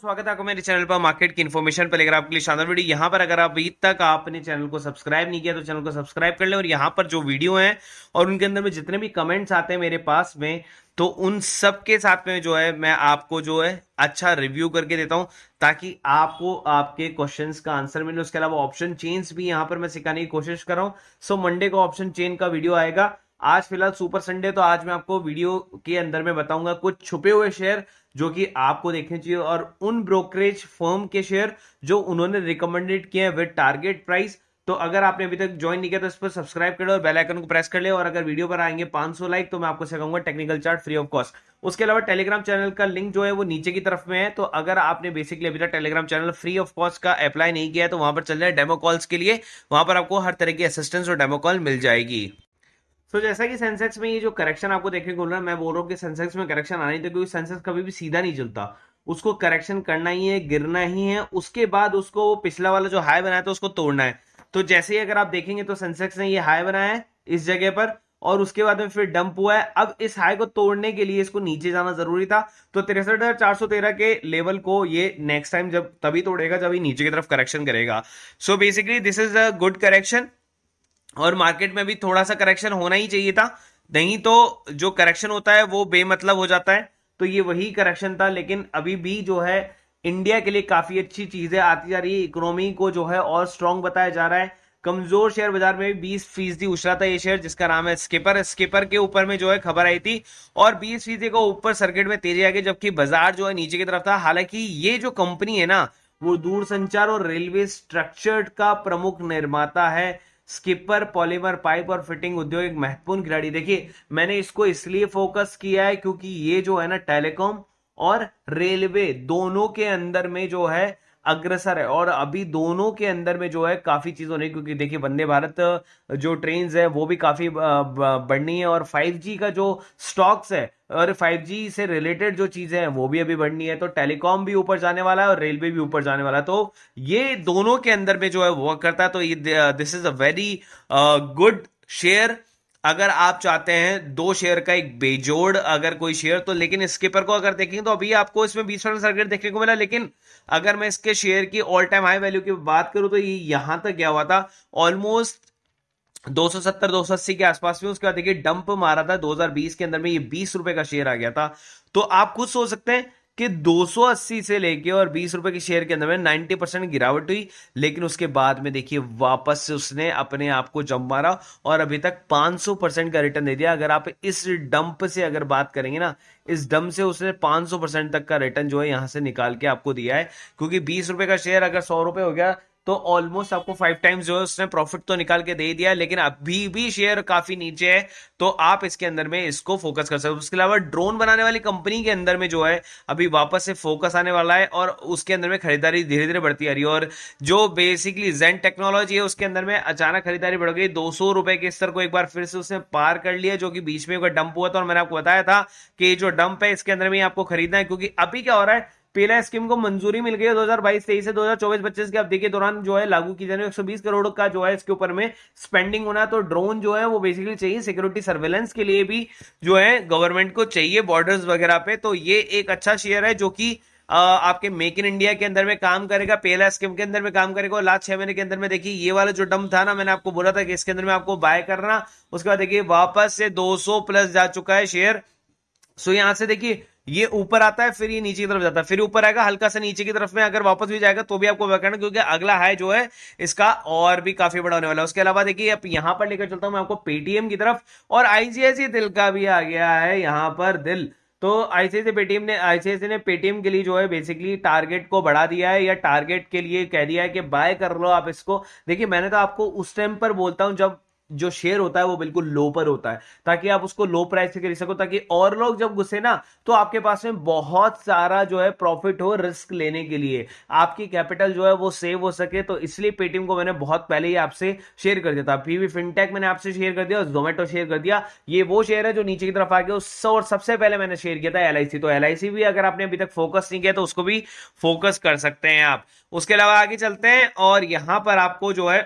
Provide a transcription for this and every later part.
स्वागत है आपको मेरे चैनल पर मार्केट की इन्फॉर्मेशन पर। लेकर आपके लिए शानदार वीडियो यहाँ पर अगर अभी तक आपने चैनल को सब्सक्राइब नहीं किया तो चैनल को सब्सक्राइब कर ले और यहाँ पर जो वीडियो है और उनके अंदर में जितने भी कमेंट्स आते हैं मेरे पास में तो उन सब के साथ में जो है, मैं आपको जो है अच्छा रिव्यू करके देता हूँ, ताकि आपको आपके क्वेश्चंस का आंसर मिले। उसके अलावा ऑप्शन चेंज भी यहाँ पर मैं सिखाने की कोशिश कर रहा हूँ। सो मंडे को ऑप्शन चेंज का वीडियो आएगा। आज फ़िलहाल सुपर संडे तो आज मैं आपको वीडियो के अंदर में बताऊँगा कुछ छुपे हुए शेयर जो कि आपको देखने चाहिए और उन ब्रोकरेज फर्म के शेयर जो उन्होंने रिकमेंडेड किए हैं विद टारगेट प्राइस तो अगर आपने अभी तक ज्वाइन नहीं किया तो इस पर सब्सक्राइब कर लो और बेल आइकन को प्रेस कर ले और अगर वीडियो पर आएँगे 500 लाइक तो मैं आपको सिखाऊँगा technical chart free of cost उसके अलावा टेलीग्राम चैनल का लिंक जो है वो नीचे की तरफ़ में है तो अगर आपने बेसिकली अभी तक telegram channel free of cost का अप्लाई नहीं किया है तो वहाँ पर चल रहा डेमो कॉल्स के लिए। वहाँ पर आपको हर तरह की असिस्टेंस और डेमो कॉल मिल जाएगी। सो so, जैसा कि सेंसेक्स में ये जो करेक्शन आपको देखने को मिल रहा है मैं बोल रहा हूँ कि सेंसेक्स में करेक्शन आनी थी क्योंकि सेंसेक्स कभी भी सीधा नहीं चलता उसको करेक्शन करना ही है गिरना ही है उसके बाद उसको वो पिछला वाला जो हाई बनाया था उसको तोड़ना है। तो जैसे ही अगर आप देखेंगे तो सेंसेक्स ने ये हाई बनाया है इस जगह पर और उसके बाद में फिर डंप हुआ है। अब इस हाई को तोड़ने के लिए इसको नीचे जाना ज़रूरी था। तो तिरसठ के लेवल को ये नेक्स्ट टाइम जब तभी तोड़ेगा जब ये नीचे की तरफ़ करेक्शन करेगा। So basically this is a good correction और मार्केट में भी थोड़ा सा करेक्शन होना ही चाहिए था। नहीं तो जो करेक्शन होता है, वो बेमतलब हो जाता है। तो ये वही करेक्शन था, लेकिन अभी भी जो है इंडिया के लिए काफ़ी अच्छी चीज़ें आती जा रही है। इकोनॉमी को जो है और स्ट्रांग बताया जा रहा है। कमज़ोर शेयर बाज़ार में भी बीस फ़ीसदी उछला था ये शेयर जिसका नाम है स्किपर स्किपर के ऊपर में जो है खबर आई थी और बीस फ़ीसदी को ऊपर सर्किट में तेज़ी आ गई, जबकि बाज़ार जो है नीचे की तरफ़ था। हालाँकि ये जो कंपनी है ना, वो दूरसंचार और रेलवे स्ट्रक्चर्ड का प्रमुख निर्माता है। स्किपर, पॉलीमर, पाइप और फिटिंग उद्योग एक महत्वपूर्ण खिलाड़ी। देखिए, मैंने इसको इसलिए फोकस किया है क्योंकि ये जो है ना टेलीकॉम और रेलवे दोनों के अंदर में जो है अग्रसर है। और अभी दोनों के अंदर में जो है काफ़ी चीज़ होने क्योंकि देखिए वंदे भारत जो ट्रेन है, वो भी काफ़ी बढ़नी है। और 5G का जो स्टॉक्स है, और 5G से रिलेटेड जो चीज़ें हैं, वो भी अभी बढ़नी है। तो टेलीकॉम भी ऊपर जाने वाला है और रेलवे भी ऊपर जाने वाला है। तो ये दोनों के अंदर में जो है वर्क करता है। तो ये this is a very good share अगर आप चाहते हैं दो शेयर का एक बेजोड़ अगर कोई शेयर तो लेकिन स्किपर को अगर देखेंगे तो अभी आपको इसमें बीस परसेंट सर्किट देखने को मिला। लेकिन अगर मैं इसके शेयर की ऑल टाइम हाई वैल्यू की बात करूँ तो ये यहाँ तक गया हुआ था। ऑलमोस्ट 270 280 के आसपास में उसके बाद देखिए डंप मारा था। 2020 के अंदर में ये बीस रुपए का शेयर आ गया था। तो आप खुद सोच सकते हैं कि 280 से लेके और 20 रुपए के शेयर के अंदर में 90 परसेंट गिरावट हुई, लेकिन उसके बाद में देखिए, वापस से उसने अपने आप को जम मारा और अभी तक 500 परसेंट का रिटर्न दे दिया। अगर आप इस डंप से अगर बात करेंगे ना, इस डंप से उसने 500 परसेंट तक का रिटर्न जो है यहाँ से निकाल के आपको दिया है, क्योंकि बीस रुपए का शेयर अगर सौ रुपए हो गया तो ऑलमोस्ट आपको फाइव टाइम्स जो है उसने प्रॉफिट तो निकाल के दे दिया, लेकिन अभी भी शेयर काफ़ी नीचे है तो आप इसके अंदर में इसको फोकस कर सकते हो। उसके अलावा ड्रोन बनाने वाली कंपनी के अंदर में जो है, अभी वापस से फोकस आने वाला है और उसके अंदर में खरीदारी धीरे धीरे बढ़ती आ रही है। और जो बेसिकली जेन टेक्नोलॉजी है, उसके अंदर में अचानक खरीदारी बढ़ गई। दो सौ रुपए के स्तर को एक बार फिर से उसने पार कर लिया, जो कि बीच में डंप हुआ था और मैंने आपको बताया था कि जो डंप है, इसके अंदर में आपको खरीदना है, क्योंकि अभी क्या हो रहा है पीला स्कीम को मंजूरी मिल गई है 2022 तेईस से 2024 25 की अवधि के दौरान जो है लागू की जाने 120 करोड़ का जो है इसके ऊपर में स्पेंडिंग होना तो ड्रोन जो है वो बेसिकली चाहिए सिक्योरिटी सर्वेलेंस के लिए भी जो है गवर्नमेंट को चाहिए बॉर्डर्स वगैरह पे। तो ये एक अच्छा शेयर है जो कि आपके मेक इन इंडिया के अंदर में काम करेगा पहला स्कीम के अंदर में काम करेगा। और लास्ट छह महीने के अंदर में देखिए, ये वाला जो डम था ना, मैंने आपको बोला था कि इसके अंदर में आपको बाय करना। उसके बाद देखिए, वापस से 200 प्लस जा चुका है शेयर सो यहाँ से देखिए ये ऊपर आता है, फिर ये नीचे की तरफ़ जाता है। फिर ऊपर आएगा, हल्का सा नीचे की तरफ़ में अगर वापस भी जाएगा तो भी आपको करना क्योंकि अगला हाई जो है, इसका और भी काफ़ी बड़ा होने वाला है। उसके अलावा देखिए, अब यहाँ पर लेकर चलता हूँ मैं आपको पेटीएम की तरफ़, और आईसीआईसी दिल का भी आ गया है, यहाँ पर दिल। तो आईसीआईसी पेटीएम ने आईसीआईसी ने पेटीएम के लिए जो है बेसिकली टारगेट को बढ़ा दिया है, या टारगेट के लिए कह दिया है कि बाय कर लो आप इसको। देखिए, मैंने तो आपको उस टाइम पर बोलता हूँ, जब जो शेयर होता है वो बिल्कुल लो पर होता है, ताकि आप उसको लो प्राइस से खरीद सको, ताकि और लोग जब घुसे ना तो आपके पास में बहुत सारा जो है प्रॉफिट हो रिस्क लेने के लिए। आपकी कैपिटल जो है वो सेव हो सके तो इसलिए पेटीएम को मैंने बहुत पहले ही आपसे शेयर कर दिया था। पीवी फिनटेक मैंने आपसे शेयर कर दिया, और जोमेटो शेयर कर दिया। ये वो शेयर है जो नीचे की तरफ़ आ गया उससे और सबसे पहले मैंने शेयर किया था एलआईसी तो LIC भी अगर आपने अभी तक फोकस नहीं किया तो उसको भी फोकस कर सकते हैं आप। उसके अलावा आगे चलते हैं, और यहाँ पर आपको जो है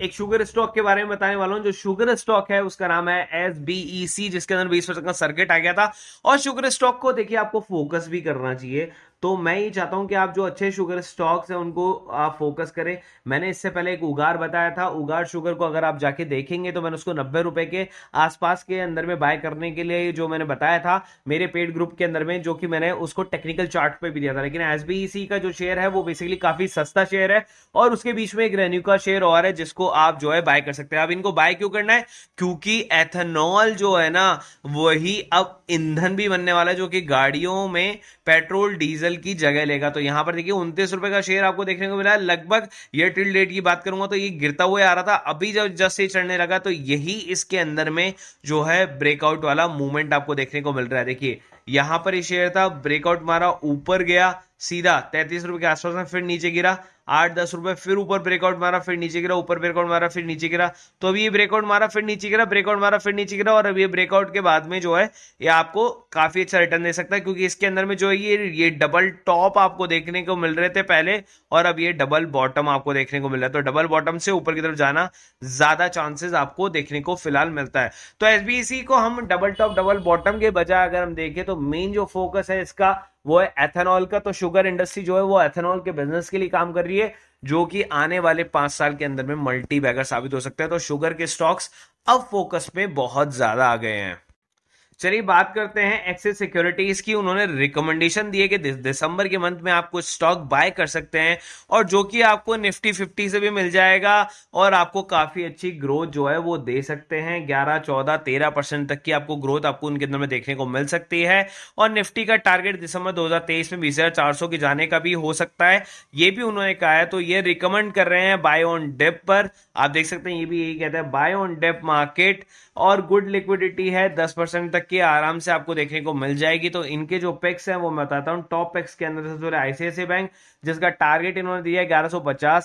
एक शुगर स्टॉक के बारे में बताने वाला हूँ, जो शुगर स्टॉक है, उसका नाम है एस बी ई सी जिसके अंदर बीस परसेंट का सर्किट आ गया था। और शुगर स्टॉक को देखिए, आपको फोकस भी करना चाहिए। तो मैं ये चाहता हूँ कि आप जो अच्छे शुगर स्टॉक्स हैं, उनको आप फोकस करें। मैंने इससे पहले एक उगार बताया था। उगार शुगर को अगर आप जाके देखेंगे तो मैंने उसको नब्बे रुपए के आसपास के अंदर में बाय करने के लिए जो मैंने बताया था, मेरे पेड ग्रुप के अंदर में, जो कि मैंने उसको टेक्निकल चार्ट पे भी दिया था। लेकिन एसबीसी का जो शेयर है, वो बेसिकली काफ़ी सस्ता शेयर है और उसके बीच में एक रेन्यू का शेयर और है, जिसको आप जो है बाय कर सकते हैं। अब इनको बाय क्यों करना है? क्योंकि एथेनॉल जो है ना, वही अब ईंधन भी बनने वाला है, जो कि गाड़ियों में पेट्रोल डीजल की जगह लेगा। तो यहाँ पर देखिए, उनतीस रुपए का शेयर आपको देखने को मिला लगभग ये टिल डेट की बात करूँगा तो ये गिरता हुआ आ रहा था, अभी जब जस्ट से चढ़ने लगा तो यही इसके अंदर में जो है ब्रेकआउट वाला मूवमेंट आपको देखने को मिल रहा है। देखिए, यहाँ पर ये शेयर था ब्रेकआउट मारा, ऊपर गया सीधा तैतीस रुपए के आसपास में फिर नीचे गिरा, आठ दस रुपए, फिर ऊपर ब्रेकआउट मारा, फिर नीचे गिरा, ऊपर ब्रेकआउट मारा, फिर नीचे गिरा। तो अभी ये ब्रेकआउट मारा, फिर नीचे गिरा ब्रेकआउट मारा, फिर नीचे गिरा और अभी ये ब्रेकआउट के बाद में जो है, ये आपको काफ़ी अच्छा रिटर्न दे सकता है क्योंकि इसके अंदर में जो है ये ये डबल टॉप आपको देखने को मिल रहे थे पहले और अब ये डबल बॉटम आपको देखने को मिल रहा है। तो डबल बॉटम से ऊपर की तरफ़ जाना ज़्यादा चांसेस आपको देखने को फ़िलहाल मिलता है। तो एसबीसी को हम डबल टॉप डबल बॉटम के बजाय अगर हम देखें तो मेन जो फोकस है इसका वो है एथेनॉल का तो शुगर इंडस्ट्री जो है वो एथेनॉल के बिज़नेस के लिए काम कर रही है, जो कि आने वाले पाँच साल के अंदर में मल्टी बैगर साबित हो सकता है। तो शुगर के स्टॉक्स अब फोकस में बहुत ज़्यादा आ गए हैं। चलिए बात करते हैं एक्सिस सिक्योरिटीज की। उन्होंने रिकमेंडेशन दिए कि दिसंबर के मंथ में आप कुछ स्टॉक बाय कर सकते हैं और जो कि आपको निफ्टी फिफ्टी से भी मिल जाएगा और आपको काफ़ी अच्छी ग्रोथ जो है वो दे सकते हैं। 11, 14, 13 परसेंट तक की आपको ग्रोथ आपको उनके अंदर में देखने को मिल सकती है। और निफ्टी का टारगेट दिसंबर दो हज़ार तेईस में बीस के जाने का भी हो सकता है। ये भी उन्होंने कहा है तो ये रिकमेंड कर रहे हैं बाय ऑन डेप पर। आप देख सकते हैं ये भी यही कहते हैं बाय ऑन डेप मार्केट और गुड लिक्विडिटी है दस परसेंट तक की आराम से आपको देखने को मिल जाएगी। तो इनके जो पेक्स हैं, वो मैं बताता हूँ। टॉप पेक्स के अंदर सबसे आईसीआईसी बैंक जिसका टारगेट इन्होंने दिया है ग्यारह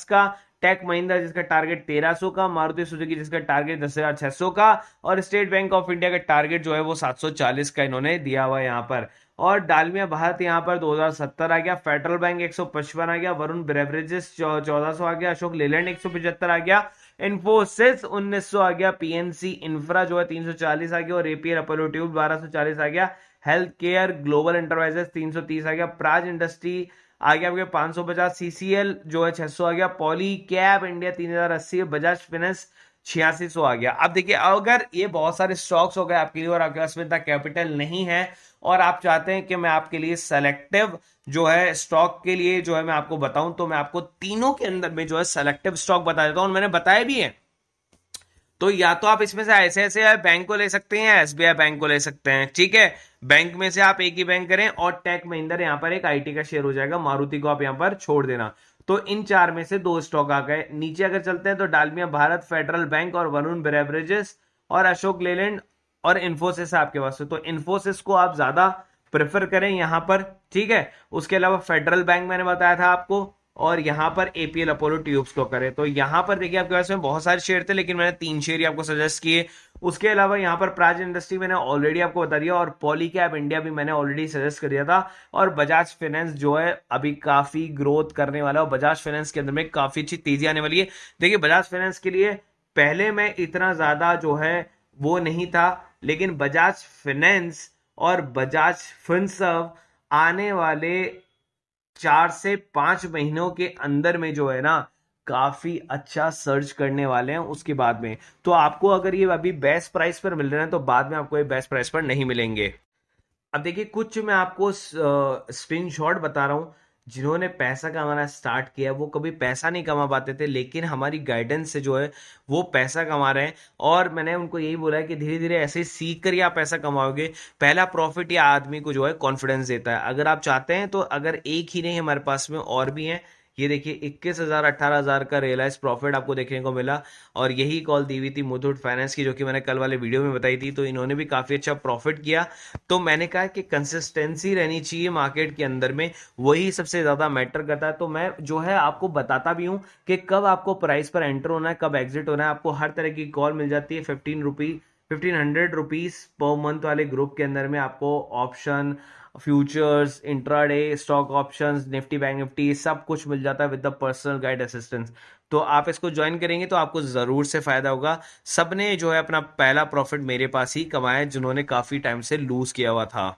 का टेक महिंद्रा जिसका टारगेट 1300 का मारुति सुजुकी जिसका टारगेट दस हज़ार छह सौ का, और स्टेट बैंक ऑफ़ इंडिया का टारगेट जो है वो 740 का इन्होंने दिया हुआ है यहाँ पर। और डालमिया भारत यहाँ पर 2070 आ गया फेडरल बैंक एक सौ पचपन आ गया वरुण ब्रेवरेजेस 1400 आ गया अशोक लेलैंड एक आ गया इन्फोसिस 1900 आ गया, पीएनसी इंफ्रा जो है 340 आ गया और एपीएल अपोलो ट्यूब 1240 आ गया हेल्थ केयर ग्लोबल एंटरप्राइजेस 330 आ गया, प्राज इंडस्ट्री आ गया आपके 550 सीसीएल जो है 600 आ गया, Polycab India 3080 Bajaj finance छियासी सौ आ गया। अब देखिए, अगर ये बहुत सारे स्टॉक्स हो गए आपके लिए और आपके पास में इतना कैपिटल नहीं है, और आप चाहते हैं कि मैं आपके लिए सेलेक्टिव जो है स्टॉक के लिए जो है मैं आपको बताऊँ तो मैं आपको तीनों के अंदर में जो है सेलेक्टिव स्टॉक बता देता हूँ मैंने बताया भी है। तो या तो आप इसमें से ऐसे ऐसे बैंक को ले सकते हैं एसबीआई बैंक को ले सकते हैं, ठीक है? बैंक में से आप एक ही बैंक करें और टेक महिंदर यहाँ पर एक आईटी का शेयर हो जाएगा, मारुति को आप यहाँ पर छोड़ देना। तो इन चार में से दो स्टॉक आ गए। नीचे अगर चलते हैं तो डालमिया भारत फेडरल बैंक और वरुण बेवरेजेस और अशोक लेलैंड और इन्फोसिस आपके पास तो इन्फोसिस को आप ज़्यादा प्रेफर करें यहाँ पर, ठीक है? उसके अलावा फेडरल बैंक मैंने बताया था आपको। और यहाँ पर एपीएल अपोलो ट्यूब्स को करें। तो यहाँ पर देखिए आपके पास में बहुत सारे शेयर थे, लेकिन मैंने तीन शेयर ही आपको सजेस्ट किए। उसके अलावा यहाँ पर प्राज इंडस्ट्री मैंने ऑलरेडी आपको बता दिया, और पॉलीकैब इंडिया भी मैंने ऑलरेडी सजेस्ट कर दिया था। और बजाज फाइनेंस जो है, अभी काफ़ी ग्रोथ करने वाला है, और बजाज फाइनेंस के अंदर में काफ़ी अच्छी तेज़ी आने वाली है। देखिए बजाज फाइनेंस के लिए पहले में इतना ज़्यादा जो है, वो नहीं था, लेकिन बजाज फाइनेंस और बजाज फिनसर्व आने वाले चार से पाँच महीनों के अंदर में जो है ना, काफ़ी अच्छा सर्च करने वाले हैं उसके बाद में। तो आपको अगर ये अभी बेस्ट प्राइस पर मिल रहे हैं तो बाद में आपको ये बेस्ट प्राइस पर नहीं मिलेंगे। अब देखिए, कुछ मैं आपको स्क्रीन बता रहा हूँ। जिन्होंने पैसा कमाना स्टार्ट किया, वो कभी पैसा नहीं कमा पाते थे, लेकिन हमारी गाइडेंस से जो है, वो पैसा कमा रहे हैं। और मैंने उनको यही बोला है कि धीरे धीरे ऐसे ही सीख कर आप पैसा कमाओगे। पहला प्रॉफिट या आदमी को जो है कॉन्फिडेंस देता है। अगर आप चाहते हैं तो अगर एक ही नहीं हमारे पास में, और भी हैं ये देखिए, इक्कीस हज़ार अट्ठारह हज़ार का रियलाइज़ प्रॉफिट आपको देखने को मिला और यही कॉल दी हुई थी मुथूट फाइनेंस की, जो कि मैंने कल वाले वीडियो में बताई थी। तो इन्होंने भी काफ़ी अच्छा प्रॉफिट किया। तो मैंने कहा कि कंसिस्टेंसी रहनी चाहिए मार्केट के अंदर में, वही सबसे ज़्यादा मैटर करता है। तो मैं जो है, आपको बताता भी हूँ कि कब आपको प्राइस पर एंटर होना है, कब एग्जिट होना है। आपको हर तरह की कॉल मिल जाती है fifteen rupee fifteen hundred rupees per month वाले ग्रुप के अंदर में आपको option futures intraday stock option Nifty bank Nifty सब कुछ मिल जाता है with the personal guide assistance तो आप इसको ज्वाइन करेंगे तो आपको ज़रूर से फ़ायदा होगा। सबने जो है अपना पहला प्रॉफिट मेरे पास ही कमाया जिन्होंने काफ़ी टाइम से लूज़ किया हुआ था।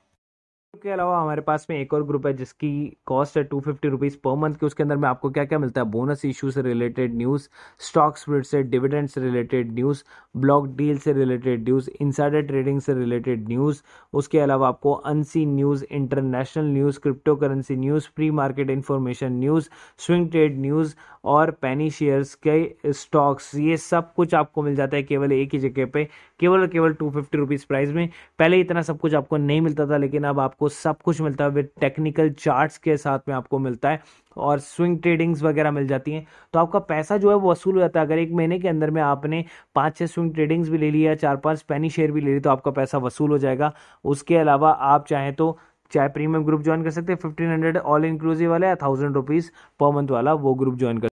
के अलावा हमारे पास में एक और ग्रुप है जिसकी कॉस्ट है two fifty rupees per month की। उसके अंदर में आपको क्या क्या मिलता है? बोनस इशू से रिलेटेड न्यूज़ स्टॉक स्प्रिट से डिविडेंड से रिलेटेड न्यूज़ ब्लॉक डील से रिलेटेड न्यूज़ इनसाइडर ट्रेडिंग से रिलेटेड न्यूज़ उसके अलावा आपको unsee news international news cryptocurrency news pre market information news swing trade news और पैनी शेयर्स के स्टॉक्स ये सब कुछ आपको मिल जाता है केवल एक ही जगह पे, केवल केवल टू फिफ्टी रुपीज़ प्राइस में। पहले इतना सब कुछ आपको नहीं मिलता था, लेकिन अब आपको सब कुछ मिलता है, विद टेक्निकल चार्ट्स के साथ में आपको मिलता है और स्विंग ट्रेडिंग्स वगैरह मिल जाती हैं। तो आपका पैसा जो है वो वसूल हो जाता है। अगर एक महीने के अंदर में आपने पाँच छः स्विंग ट्रेडिंग्स भी ले लिया चार पाँच पैनी शेयर भी ले ली तो आपका पैसा वसूल हो जाएगा। उसके अलावा आप चाहें तो चाहे प्रीमियम ग्रुप ज्वाइन कर सकते हैं फिफ्टीन हंड्रेड ऑल इंक्लूसिव वाला या थाउज़ेंड रुपीज़ पर मंथ वाला, वो ग्रुप ज्वाइन कर